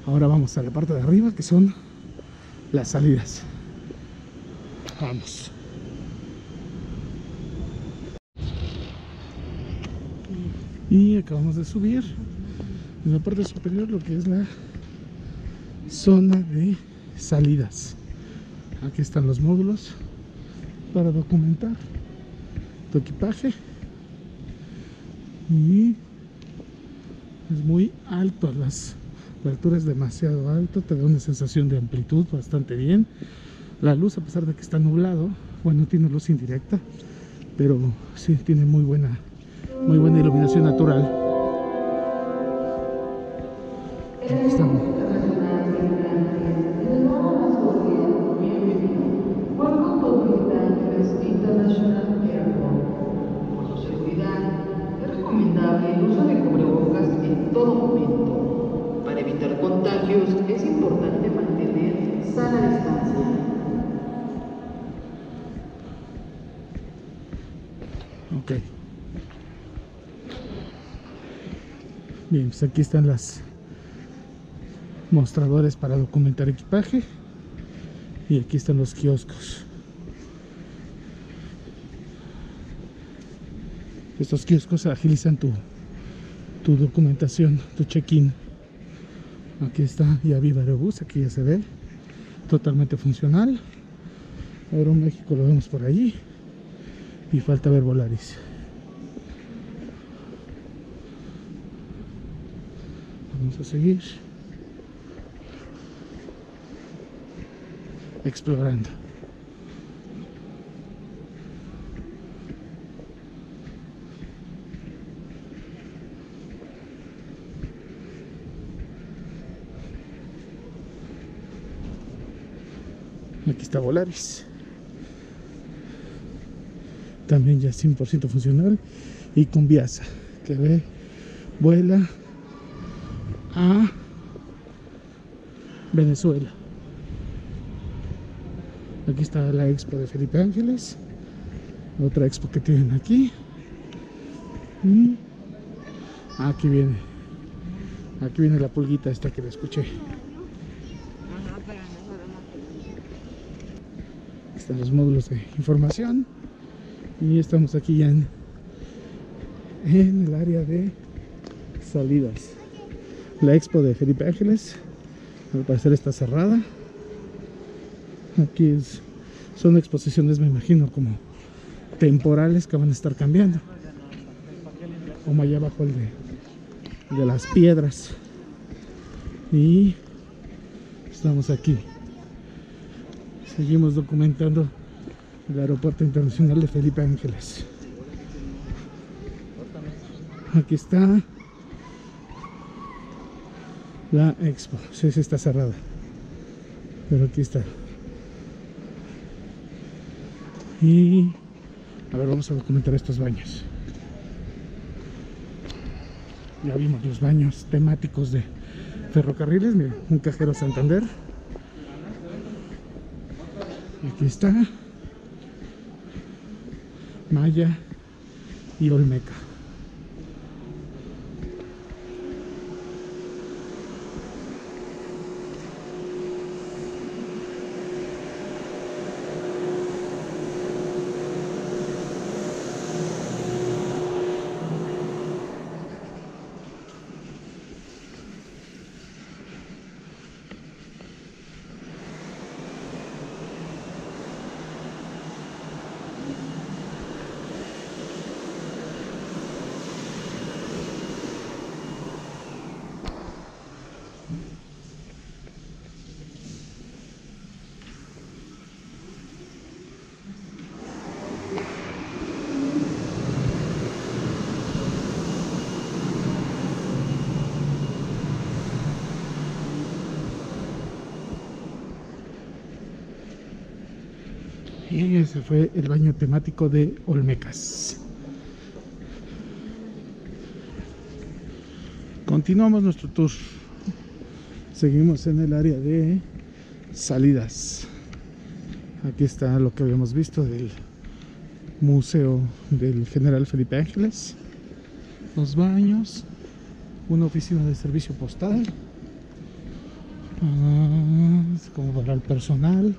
Ahora vamos a la parte de arriba que son las salidas. Vamos. Y acabamos de subir en la parte superior lo que es la zona de salidas. Aquí están los módulos para documentar tu equipaje. Y es muy alto, las, la altura es demasiado alto, te da una sensación de amplitud bastante bien. La luz, a pesar de que está nublado, bueno, tiene luz indirecta, pero sí tiene muy buena, muy buena iluminación natural. Aquí estamos. Bien, pues aquí están las mostradores para documentar equipaje y aquí están los kioscos. Estos kioscos agilizan tu, tu documentación, tu check-in. Aquí está ya Viva Aerobús, aquí ya se ve, totalmente funcional. Aeroméxico lo vemos por allí y falta ver Volaris. Vamos a seguir explorando. Aquí está Volaris también ya 100% funcional y con Viasa que ve vuela a Venezuela. Aquí está la expo de Felipe Ángeles otra expo que tienen aquí. Aquí viene aquí viene la pulguita esta que le escuché. Están los módulos de información y estamos aquí ya en, el área de salidas. La expo de Felipe Ángeles al parecer está cerrada. Aquí son exposiciones me imagino como temporales que van a estar cambiando. Como allá abajo el de las piedras. Y estamos aquí. Seguimos documentando el aeropuerto internacional de Felipe Ángeles. Aquí está la expo. Sí, sí está cerrada. Pero aquí está. Y a ver, vamos a documentar estos baños. Ya vimos los baños temáticos de ferrocarriles. Mira, un cajero Santander. Aquí está. Maya y Olmeca. Y fue el baño temático de Olmecas. Continuamos nuestro tour. Seguimos en el área de salidas. Aquí está lo que habíamos visto del Museo del General Felipe Ángeles. Los baños. Una oficina de servicio postal. Ah, como para el personal.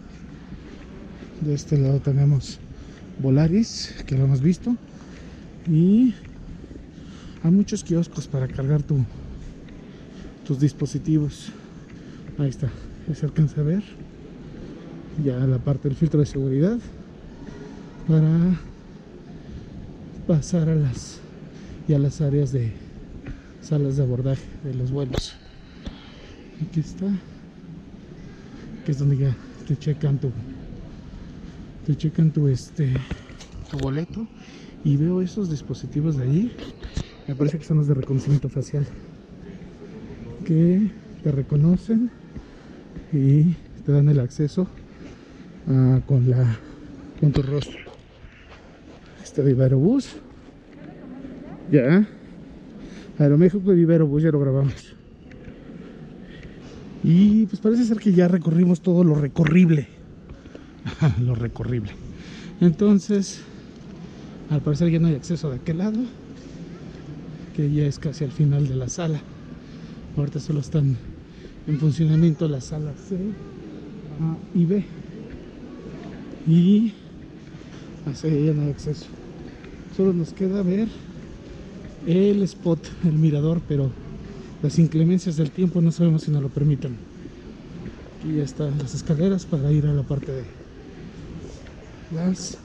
De este lado tenemos Volaris, que lo hemos visto. Y hay muchos kioscos para cargar tu, tus dispositivos. Ahí está, ya se alcanza a ver. Ya la parte del filtro de seguridad para pasar a las y a las áreas de salas de abordaje de los vuelos. Aquí está, que es donde ya te checan tu te checan tu este tu boleto y veo esos dispositivos de allí me parece que son los de reconocimiento facial que te reconocen y te dan el acceso ah, con la con tu rostro. Este de Iberobús ya. Aeroméxico y Iberobús ya lo grabamos. Y pues parece ser que ya recorrimos todo lo recorrible lo recorrible entonces al parecer ya no hay acceso de aquel lado que ya es casi al final de la sala. Ahorita solo están en funcionamiento las salas C, A y B. Y hacia ya no hay acceso. Solo nos queda ver el spot, el mirador, pero las inclemencias del tiempo no sabemos si nos lo permiten. Aquí ya están las escaleras para ir a la parte de las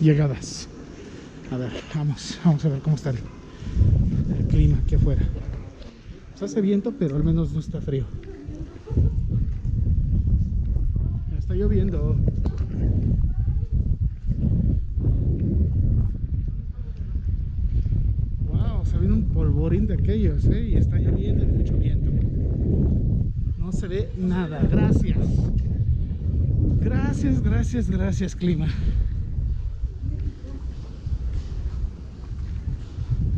llegadas. A ver, vamos, vamos a ver cómo está el, el clima aquí afuera. Pues hace viento, pero al menos no está frío. Ya Está lloviendo. Wow, se viene un polvorín de aquellos, ¿eh? Y está lloviendo y mucho viento. No se ve nada. Gracias. Gracias, gracias, gracias, clima.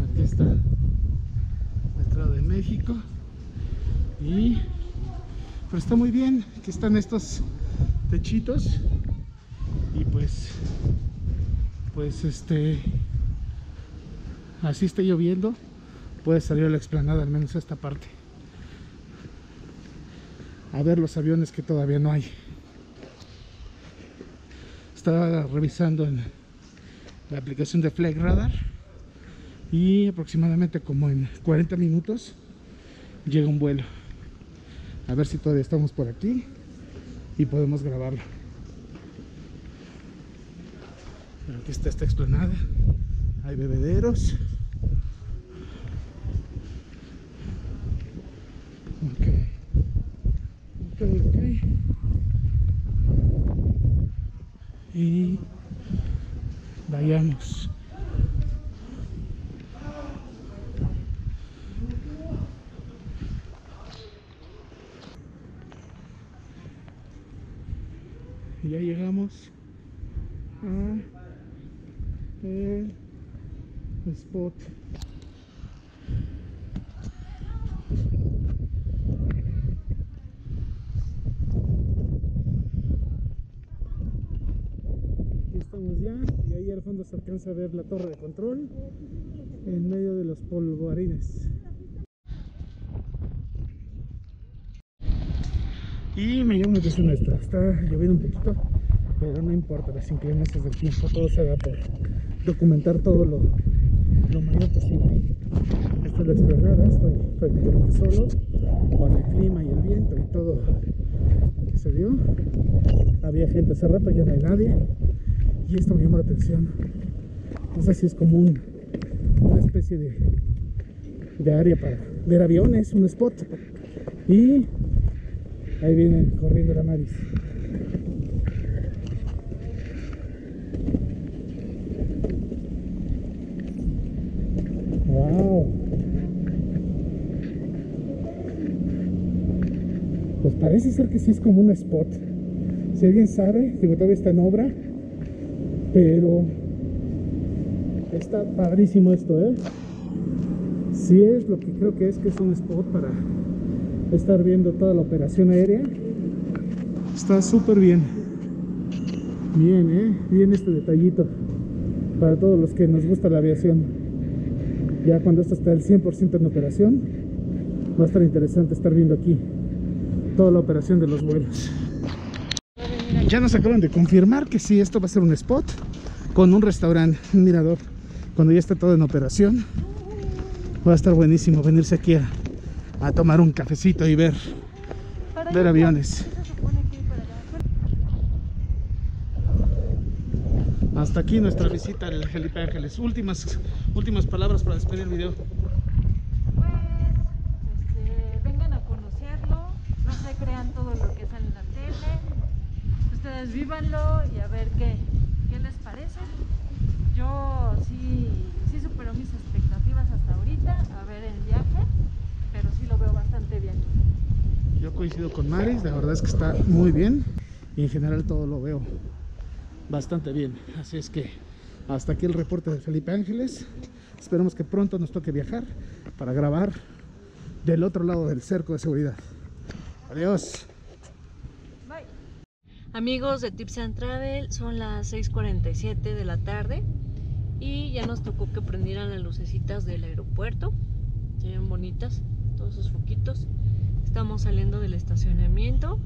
Aquí está el Estado de México. Y pero está muy bien que están estos techitos y pues pues este así está lloviendo puede salir a la explanada al menos esta parte a ver los aviones que todavía no hay estaba revisando en la aplicación de Flight Radar y aproximadamente como en 40 minutos llega un vuelo. A ver si todavía estamos por aquí y podemos grabarlo. Aquí está esta explanada. Hay bebederos Viemos. Ver la torre de control en medio de los polvorines Y me llama la atención esto. Está lloviendo un poquito, pero no importa las inclemencias del tiempo. Todo se da por documentar todo lo, lo mayor posible. Esta es la explanada, estoy prácticamente solo, con el clima y el viento y todo que se dio. Había gente hace rato, ya no hay nadie. Y esto me llama la atención. No sé si es como un, una especie de, de área para ver aviones, un spot. Y Ahí viene corriendo la Maris. Wow. Pues parece ser que sí es como un spot. Si alguien sabe, digo, todavía está en obra, pero está padrísimo esto, ¿eh? Si es lo que creo que es, que es un spot para estar viendo toda la operación aérea. Está súper bien. Bien, ¿eh? Bien este detallito. Para todos los que nos gusta la aviación. Ya cuando esto está al 100% en operación, va a estar interesante estar viendo aquí toda la operación de los vuelos. Ya nos acaban de confirmar que sí, esto va a ser un spot con un restaurante, un mirador. Cuando ya esté todo en operación, va a estar buenísimo venirse aquí a, a tomar un cafecito y ver, Para ver aviones. Hasta aquí nuestra visita al Felipe Ángeles. Últimas, últimas palabras para despedir el video. Pues, este, vengan a conocerlo, no se crean todo lo que sale en la tele, ustedes vívanlo y a ver qué, qué les parece. Yo sí, mis expectativas hasta ahorita, a ver el viaje, pero sí lo veo bastante bien. Yo coincido con Maris, la verdad es que está muy bien y en general todo lo veo bastante bien. Así es que hasta aquí el reporte de Felipe Ángeles. Esperemos que pronto nos toque viajar para grabar del otro lado del cerco de seguridad. Adiós. Bye. Amigos de Tips and Travel, son las 6:47 de la tarde y ya nos tocó que prendieran las lucecitas del aeropuerto. Se ven bonitas, todos sus foquitos. Estamos saliendo del estacionamiento.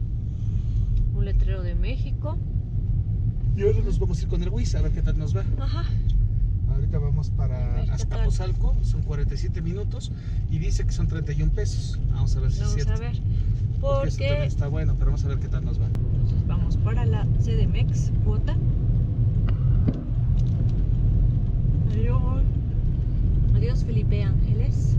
Un letrero de México. Y ahora nos vamos a ir con el Wiz a ver qué tal nos va. Ajá. Ahorita vamos A para ver. Azcapotzalco, son 47 minutos y dice que son 31 pesos. Vamos a ver si Vamos es a cierto. ver. Porque eso también Porque está bueno, pero vamos a ver qué tal nos va. entonces vamos para la CDMX, cuota. Adiós. Adiós, Felipe Ángeles.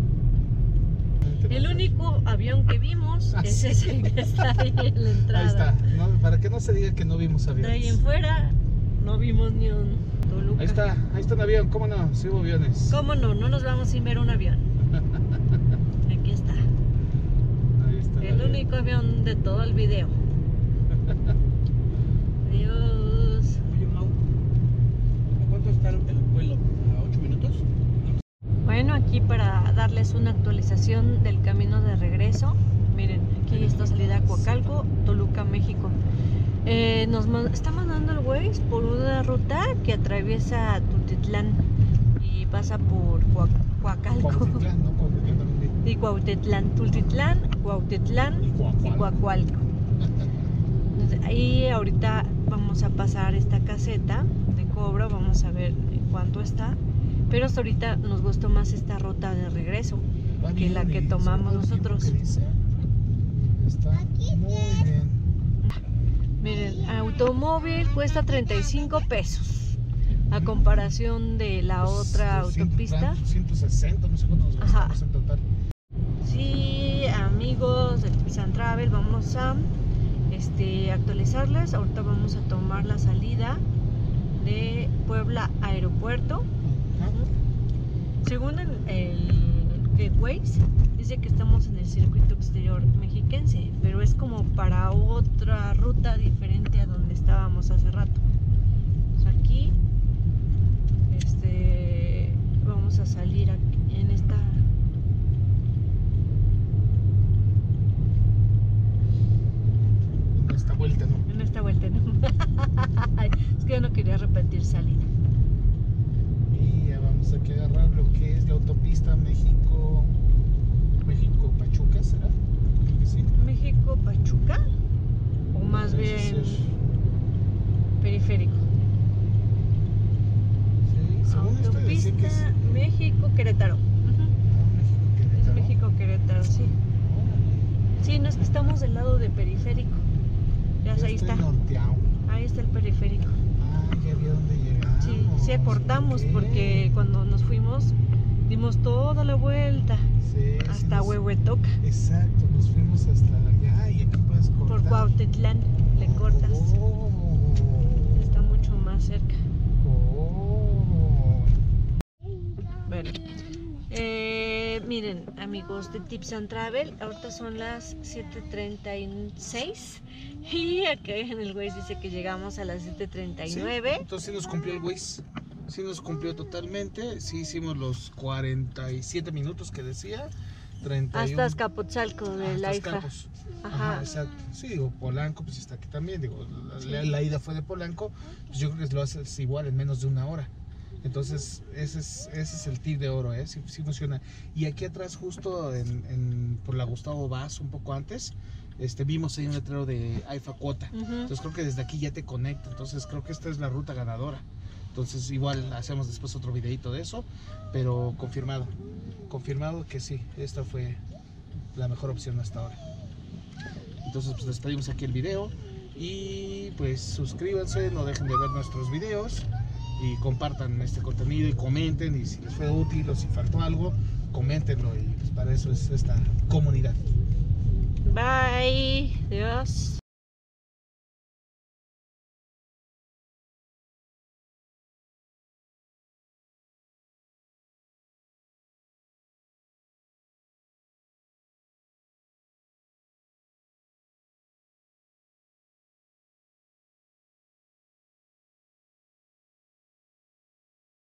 El único avión que vimos Ah, es sí. ese que está ahí en la entrada. Ahí está, no, para que no se diga que no vimos De ahí aviones. en fuera no vimos ni un Toluca. Ahí está, ahí está un avión, ¿cómo no? Sí hubo aviones. ¿Cómo no? No nos vamos sin ver un avión. Aquí está. Ahí está El avión. único avión de todo el video. Adiós. Oye, Mau, ¿a cuánto está el el vuelo? ¿A 8 minutos? Bueno, aquí para darles una actualización del camino de regreso. Miren, aquí está salida a Coacalco, Toluca, México. Eh, nos está mandando el Waze por una ruta que atraviesa Tutitlán y pasa por Coa- Coacalco. Cuautitlán, ¿no? Cuautitlán también vi. Y Cuautitlán, Tultitlán, Cuautitlán Y. Entonces, ahí ahorita vamos a pasar esta caseta de cobro, vamos a ver cuánto está. Pero hasta ahorita nos gustó más esta ruta de regreso. Que la que tomamos nosotros. Está muy bien. Miren, automóvil cuesta 35 pesos. A comparación de la Pues, otra 200, autopista. 160, no sé cuánto nos Ajá. gastamos en total. Sí, amigos de Tips and Travel, vamos a este, actualizarles. Ahorita vamos a tomar la salida de Puebla Aeropuerto. Según el, el el Waze, dice que estamos en el circuito exterior mexiquense, pero es como para otra ruta diferente a donde estábamos hace rato. Pues aquí este, vamos a salir aquí en esta En esta vuelta, ¿no? en esta vuelta. ¿no? es que yo no quería repetir salida. Vamos aquí a agarrar lo que es la autopista México. México Pachuca, ¿será? Creo que sí. México Pachuca o más bien ser. periférico. Sí, según esto decía que es. Autopista México Querétaro. Ah, Es México Querétaro, sí. Sí, no es que estamos del lado de periférico. Ya ahí está. norteado. Ahí está el periférico. Ah, ya vi dónde llegamos. Sí, sí porque cuando nos fuimos dimos toda la vuelta Sí, hasta nos- Huehuetoca. Exacto, nos fuimos hasta allá y aquí puedes cortar. Por Cuautitlán le cortas. Oh, Está mucho más cerca. oh. Bueno, eh, miren, amigos de Tips and Travel, ahorita son las 7:36 y acá en el Waze dice que llegamos a las Sí, 7:39. Entonces sí nos cumplió el Waze. sí nos cumplió totalmente. Sí hicimos los 47 minutos que decía. 31. Hasta Azcapotzalco Ah, del hasta AIFA. Escapos. Ajá, Ajá. exacto. Sí, digo, Polanco, pues está aquí también. Digo, la, Sí. la- la ida fue de Polanco, pues yo creo que lo haces igual en menos de una hora. Entonces, ese es, ese es el tip de oro, ¿eh? Sí, sí funciona. Y aquí atrás, justo en, en- por la Gustavo Vaz, un poco antes, este, vimos ahí un letrero de AIFA Cuota. Entonces creo que desde aquí ya te conecta. Entonces creo que esta es la ruta ganadora. Entonces igual hacemos después otro videito de eso, pero confirmado. Confirmado que sí, esta fue la mejor opción hasta ahora. Entonces pues despedimos aquí el video y pues suscríbanse, no dejen de ver nuestros videos y compartan este contenido y comenten y si les fue útil o si faltó algo, coméntenlo y pues, para eso es esta comunidad. Bye. Adiós.